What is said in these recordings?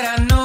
but I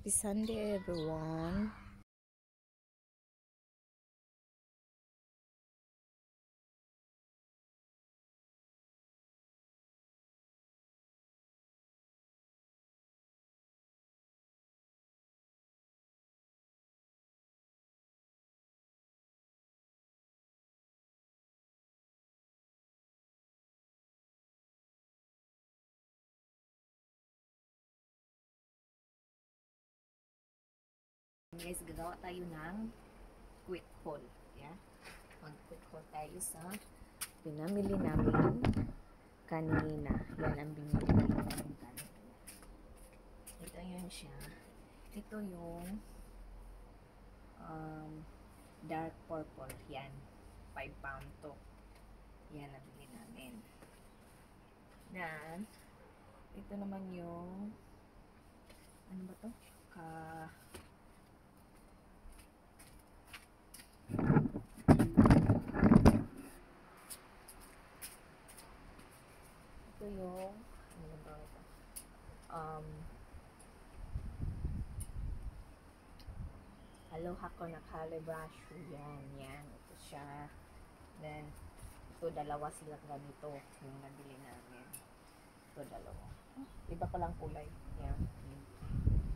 Happy Sunday, everyone. Guys, gagawa tayo ng quick haul. Yeah? Mag-quick haul tayo sa pinamili namin kanina. Yan ang binili namin kanina. Ito yun siya. Ito yung um, dark purple. Yan. 5 pound to. Yan ang bili namin. Then, ito naman yung ano ba to? Ka Ito yung, ano tawag ito? Um, Aloha ko na calabash. Yan, yan. Ito siya. Then, ito dalawa sila ganito yung nabili namin. Ito dalawa. Oh, iba pa lang kulay. Yan.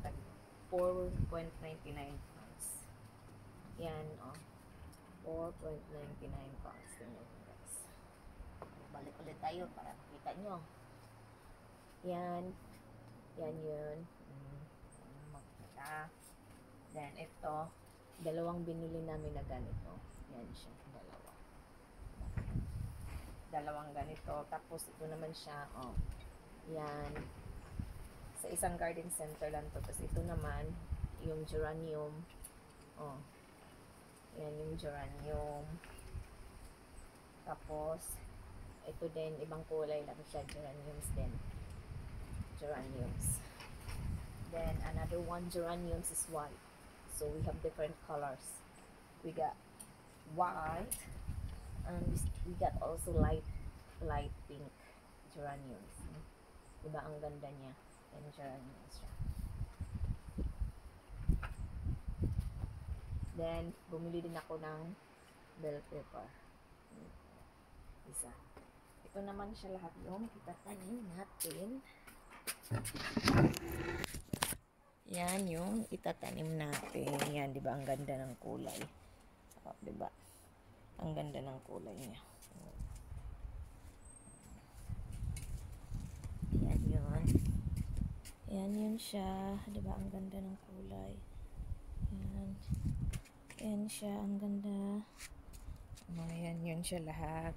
Tag 4.99 pounds. Yan, oh. 4.99 pounds. Guys. Balik ulit tayo para makita nyo. Yan. Yan yun. Mm, makita. Then, ito. Dalawang binili namin na ganito. Yan siya. Dalawa. Dalawang ganito. Tapos, ito naman siya. Oh. Yan. Sa isang garden center lang to. Tapos, ito naman, yung geranium. Oh. Yan yung geranium. Tapos, ito din, ibang kulay lang siya, geraniums din. Geraniums. Then, another one, geraniums is white. So, we have different colors. We got white, and we got also light, light pink geraniums. Diba, ang ganda niya. Yan, geraniums siya. Then, bumili din ako ng bell pepper. Isa. Ito naman siya lahat yung itatanim natin. Yan yung itatanim natin. Yan, di ba? Ang ganda ng kulay. O, di ba? Ang ganda ng kulay niya. Yan yun. Yan yun siya. Di ba? Ang ganda ng kulay. Yan. Yan siya. Ang ganda. Oh, yan yun siya lahat.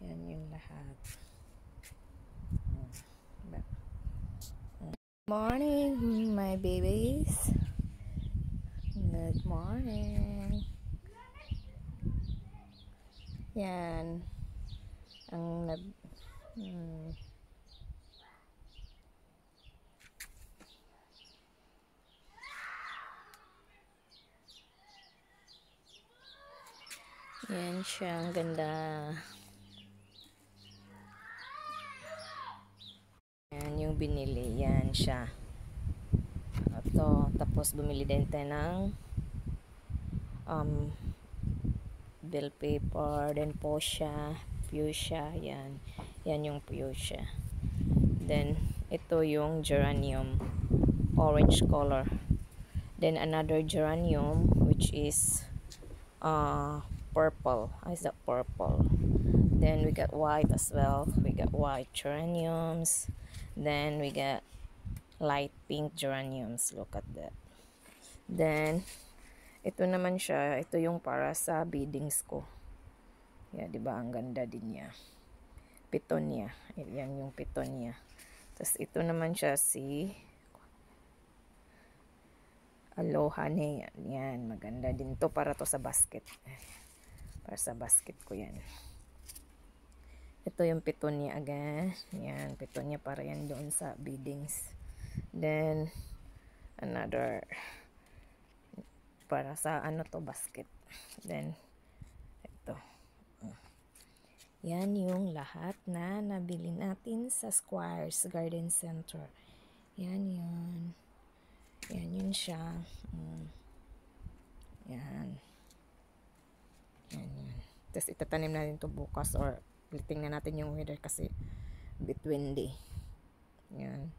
Yan yung lahat. Diba? Morning, my babies. Good morning. Yan. Ang nag... Hmm. Yan siya. Ang ganda. Yan yung binili. Yan siya. Ito. Tapos bumili din tayo ng um, bell paper. Then fuchsia. Fuchsia. Yan. Yan yung fuchsia. Then ito yung geranium. Orange color. Then another geranium which is uh purple. Is that purple? Then we got white as well. We got white geraniums. Then we got light pink geraniums. Look at that. Then ito naman siya, ito yung para sa beadings ko. Yeah, 'di ba? Ang ganda din niya. Pitonia. Yan yung pitonia. Tapos ito naman siya si Aloha Nea. Yan, maganda din to para to sa basket. Para sa basket ko yan. Ito yung pitonia again. Yan, pitonia para yan doon sa beadings. Then, another para sa ano to basket. Then, ito. Yan yung lahat na nabili natin sa Squires Garden Center. Yan yun. Yan yun siya. Mm. Yan. Yan yan. Tapos itatanim natin to bukas or tingnan natin yung weather kasi bit windy. Yan.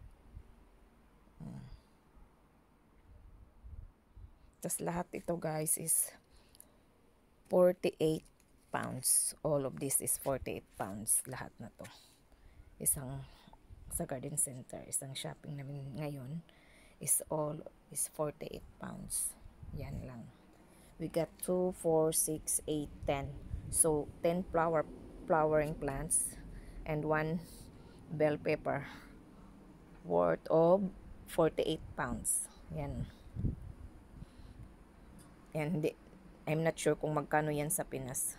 Mm. Tapos lahat ito guys is 48 pounds. All of this is 48 pounds. Lahat na to. Isang sa garden center, isang shopping namin ngayon is all is 48 pounds. Yan lang. We got 2, 4, 6, 8, 10. So, 10 flower flowering plants and one bell pepper worth of 48 pounds. Yan. Yan, hindi. I'm not sure kung magkano yan sa Pinas.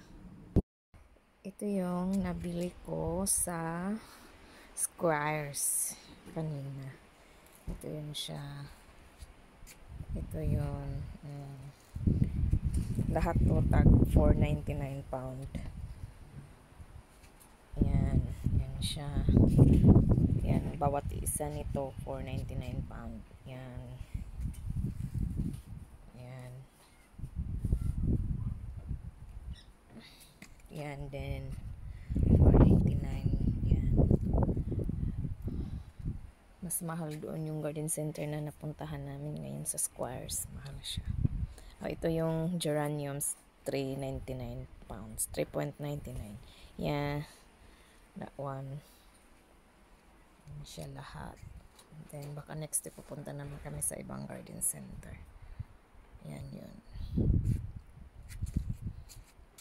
Ito yung nabili ko sa Squires kanina. Ito yun siya. Ito yun. Mm. Lahat to tag 4.99 pound. Yan. Yan siya. Yan. Bawat isa nito 4.99 pound. Yan. Yan. Yan din. 4.99. Yan. Mas mahal doon yung garden center na napuntahan namin ngayon sa Squires. Mahal siya. Oh, ito yung geraniums. 3.99 pounds. 3.99. Yeah. That one. Yan siya lahat. Then, baka next day pupunta naman kami sa ibang garden center. Yan yun.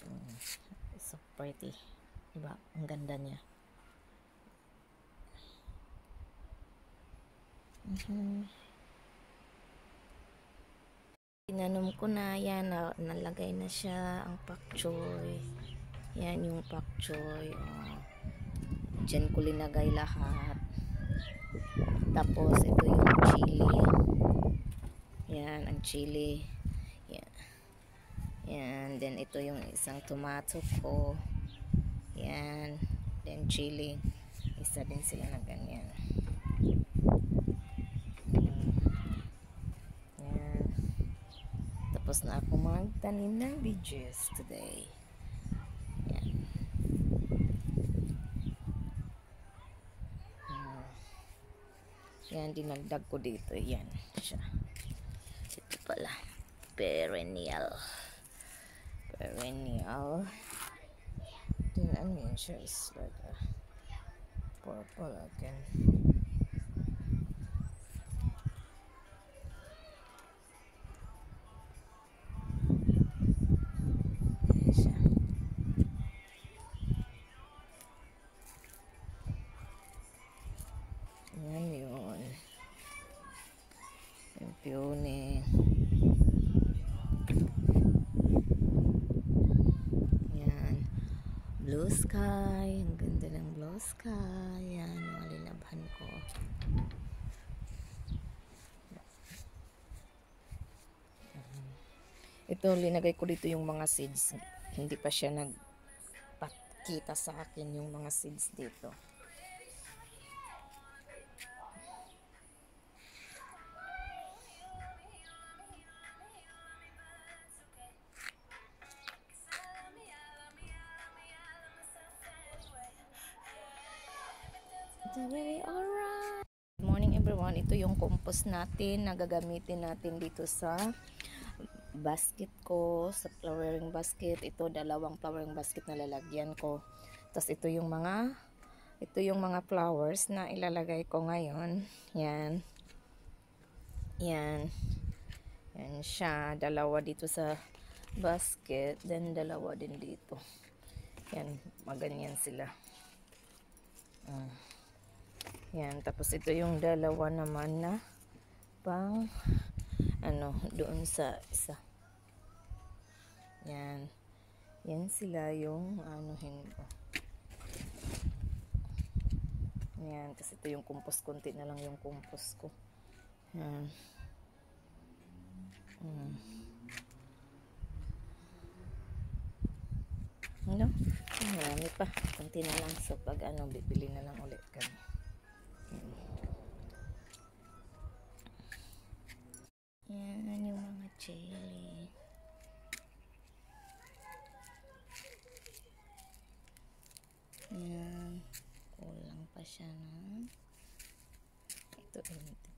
Mm, So pretty. Diba? Ang ganda niya. Mhm. Inanom ko na yan, na, nalagay na siya ang pak choy. Yan yung pak choy. Oh. Diyan ko linagay lahat. Tapos ito yung chili. Yan, ang chili. Yan. Yan, then ito yung isang tomato ko. Yan, then chili. Isa din sila na ganyan. Yan. Tapos na ako magtanim ng veggies today. Yan, dinagdag ko dito. Yan, siya. Ito pala. Perennial. Perennial. Then, ano yan siya is like a purple again. Blue sky. Ang ganda ng blue sky. Yan, mga linabhan ko. Ito, linagay ko dito yung mga seeds. Hindi pa siya nagpakita sa akin yung mga seeds dito. Already alright. Good morning everyone. ito yung compost natin na gagamitin natin dito sa basket ko, sa flowering basket. Ito, dalawang flowering basket na lalagyan ko. Tapos ito yung mga, ito yung mga flowers na ilalagay ko ngayon. Yan. Yan. Yan siya. Dalawa dito sa basket. Then, dalawa din dito. Yan. Maganyan sila. Mm. Yan. Tapos, ito yung dalawa naman na pang ano, doon sa isa. Yan. Yan sila yung anuhin ko. Yan. Kasi ito yung compost. Kunti na lang yung compost ko. Yan. Mm. Ano? Marami pa. Kunti na lang. So, pag ano, bibili na lang ulit kami. Yan yung mga chili. Yan. Kulang pa siya na. Ito, ito.